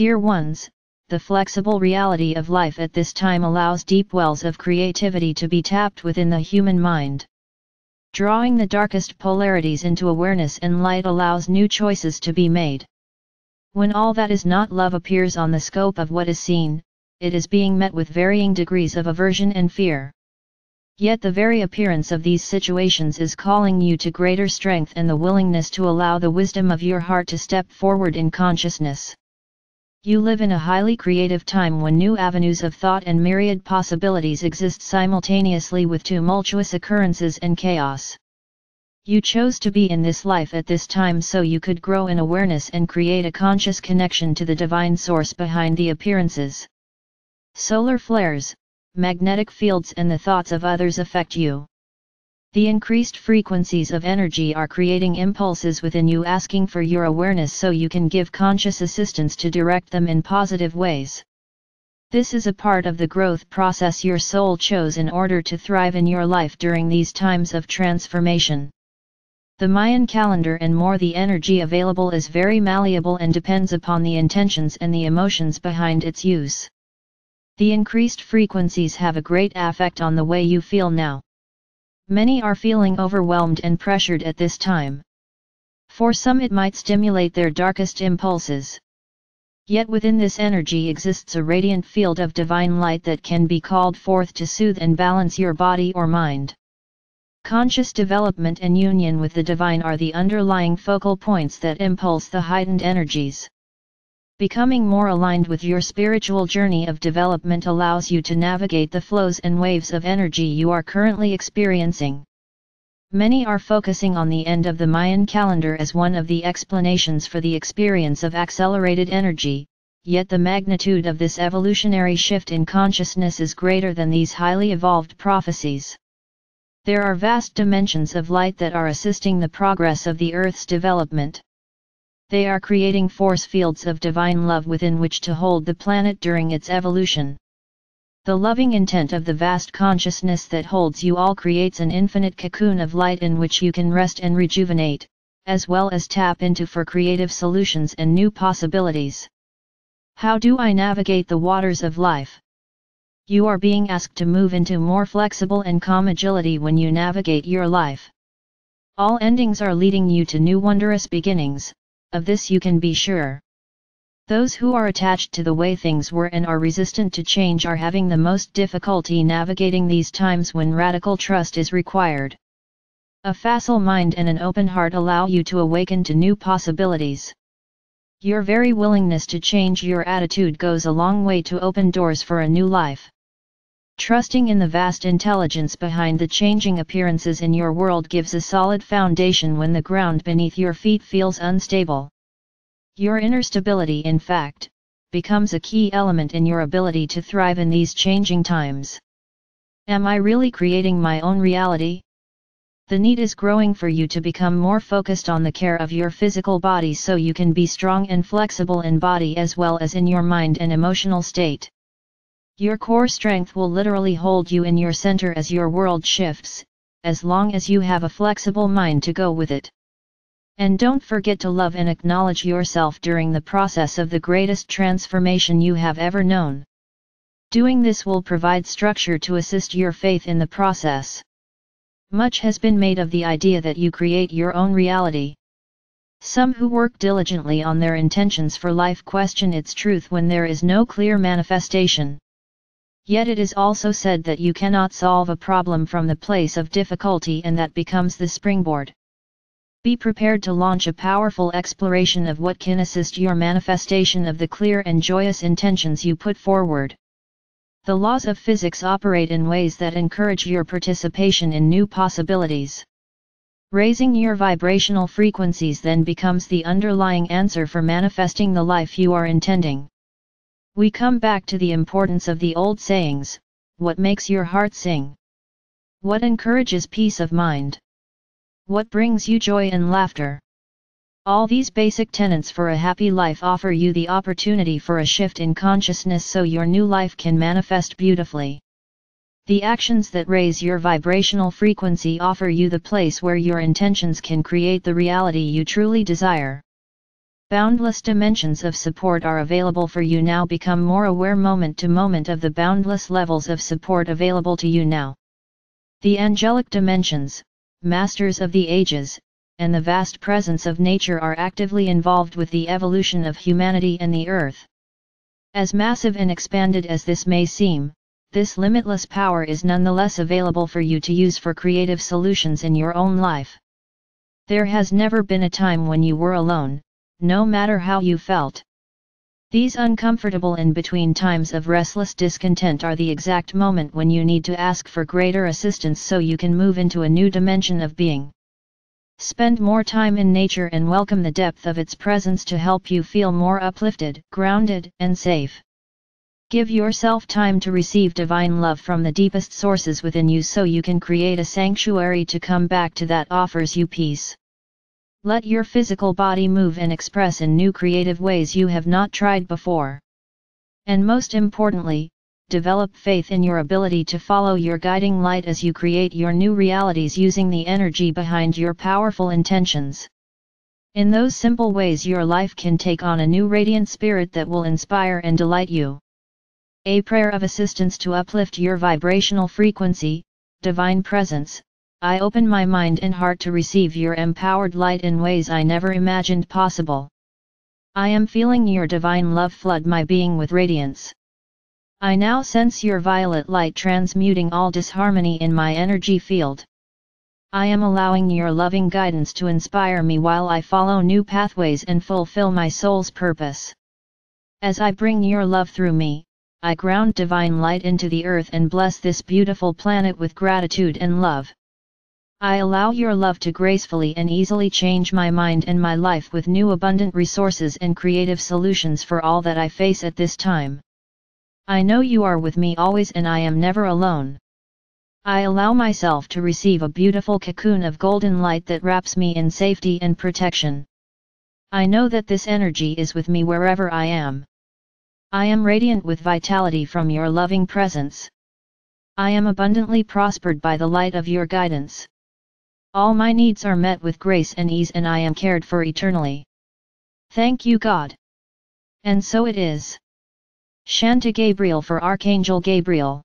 Dear ones, the flexible reality of life at this time allows deep wells of creativity to be tapped within the human mind. Drawing the darkest polarities into awareness and light allows new choices to be made. When all that is not love appears on the scope of what is seen, it is being met with varying degrees of aversion and fear. Yet the very appearance of these situations is calling you to greater strength and the willingness to allow the wisdom of your heart to step forward in consciousness. You live in a highly creative time when new avenues of thought and myriad possibilities exist simultaneously with tumultuous occurrences and chaos. You chose to be in this life at this time so you could grow in awareness and create a conscious connection to the divine source behind the appearances. Solar flares, magnetic fields and the thoughts of others affect you. The increased frequencies of energy are creating impulses within you asking for your awareness so you can give conscious assistance to direct them in positive ways. This is a part of the growth process your soul chose in order to thrive in your life during these times of transformation. The Mayan calendar and more the energy available is very malleable and depends upon the intentions and the emotions behind its use. The increased frequencies have a great effect on the way you feel now. Many are feeling overwhelmed and pressured at this time. For some it might stimulate their darkest impulses. Yet within this energy exists a radiant field of divine light that can be called forth to soothe and balance your body or mind. Conscious development and union with the divine are the underlying focal points that impulse the heightened energies. Becoming more aligned with your spiritual journey of development allows you to navigate the flows and waves of energy you are currently experiencing. Many are focusing on the end of the Mayan calendar as one of the explanations for the experience of accelerated energy, yet the magnitude of this evolutionary shift in consciousness is greater than these highly evolved prophecies. There are vast dimensions of light that are assisting the progress of the Earth's development. They are creating force fields of divine love within which to hold the planet during its evolution. The loving intent of the vast consciousness that holds you all creates an infinite cocoon of light in which you can rest and rejuvenate, as well as tap into for creative solutions and new possibilities. How do I navigate the waters of life? You are being asked to move into more flexible and calm agility when you navigate your life. All endings are leading you to new wondrous beginnings, of this you can be sure. Those who are attached to the way things were and are resistant to change are having the most difficulty navigating these times when radical trust is required. A facile mind and an open heart allow you to awaken to new possibilities. Your very willingness to change your attitude goes a long way to open doors for a new life. Trusting in the vast intelligence behind the changing appearances in your world gives a solid foundation when the ground beneath your feet feels unstable. Your inner stability in fact, becomes a key element in your ability to thrive in these changing times. Am I really creating my own reality? The need is growing for you to become more focused on the care of your physical body so you can be strong and flexible in body as well as in your mind and emotional state. Your core strength will literally hold you in your center as your world shifts, as long as you have a flexible mind to go with it. And don't forget to love and acknowledge yourself during the process of the greatest transformation you have ever known. Doing this will provide structure to assist your faith in the process. Much has been made of the idea that you create your own reality. Some who work diligently on their intentions for life question its truth when there is no clear manifestation. Yet it is also said that you cannot solve a problem from the place of difficulty and that becomes the springboard. Be prepared to launch a powerful exploration of what can assist your manifestation of the clear and joyous intentions you put forward. The laws of physics operate in ways that encourage your participation in new possibilities. Raising your vibrational frequencies then becomes the underlying answer for manifesting the life you are intending. We come back to the importance of the old sayings, what makes your heart sing? What encourages peace of mind? What brings you joy and laughter? All these basic tenets for a happy life offer you the opportunity for a shift in consciousness so your new life can manifest beautifully. The actions that raise your vibrational frequency offer you the place where your intentions can create the reality you truly desire. Boundless dimensions of support are available for you now. Become more aware moment to moment of the boundless levels of support available to you now. The angelic dimensions, masters of the ages, and the vast presence of nature are actively involved with the evolution of humanity and the earth. As massive and expanded as this may seem, this limitless power is nonetheless available for you to use for creative solutions in your own life. There has never been a time when you were alone, no matter how you felt. These uncomfortable in between times of restless discontent are the exact moment when you need to ask for greater assistance so you can move into a new dimension of being. Spend more time in nature and welcome the depth of its presence to help you feel more uplifted, grounded, and safe. Give yourself time to receive divine love from the deepest sources within you so you can create a sanctuary to come back to that offers you peace. Let your physical body move and express in new creative ways you have not tried before. And most importantly, develop faith in your ability to follow your guiding light as you create your new realities using the energy behind your powerful intentions. In those simple ways your life can take on a new radiant spirit that will inspire and delight you. A prayer of assistance to uplift your vibrational frequency, Divine Presence, I open my mind and heart to receive your empowered light in ways I never imagined possible. I am feeling your divine love flood my being with radiance. I now sense your violet light transmuting all disharmony in my energy field. I am allowing your loving guidance to inspire me while I follow new pathways and fulfill my soul's purpose. As I bring your love through me, I ground divine light into the earth and bless this beautiful planet with gratitude and love. I allow your love to gracefully and easily change my mind and my life with new abundant resources and creative solutions for all that I face at this time. I know you are with me always and I am never alone. I allow myself to receive a beautiful cocoon of golden light that wraps me in safety and protection. I know that this energy is with me wherever I am. I am radiant with vitality from your loving presence. I am abundantly prospered by the light of your guidance. All my needs are met with grace and ease and I am cared for eternally. Thank you God. And so it is. Shanta Gabriel for Archangel Gabriel